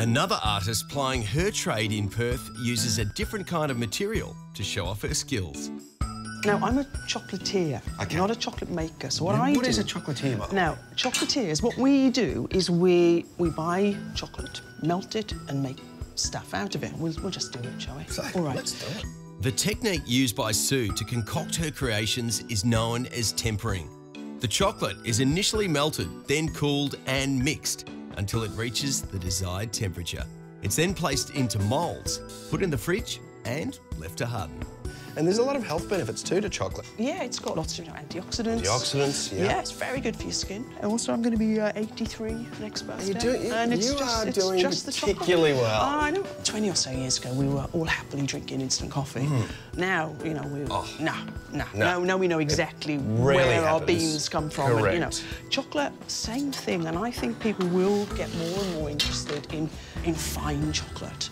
Another artist plying her trade in Perth uses a different kind of material to show off her skills. Now, I'm a chocolatier, Okay. not a chocolate maker. So what Now, I what do... is a chocolatier, by the way? Now, chocolatiers, what we do is we we buy chocolate, melt it, and make stuff out of it. We'll, we'll just do it, shall we? So, All right. Let's do it. The technique used by Sue to concoct her creations is known as tempering. The chocolate is initially melted, then cooled and mixed until it reaches the desired temperature. It's then placed into moulds, put in the fridge, and left to harden. And there's a lot of health benefits too to chocolate. Yeah, it's got lots of antioxidants. Antioxidants, yeah. Yeah, it's very good for your skin. And also, I'm going to be uh, 83 next birthday. You do- you- and it's you just, are it's doing just particularly well. Oh, I know. 20 or so years ago, we were all happily drinking instant coffee. Now, you know, we Oh. no, no, No. no, no, we know exactly rarely where our beans come from. And, you know, chocolate, same thing. And I think people will get more and more interested in, in fine chocolate.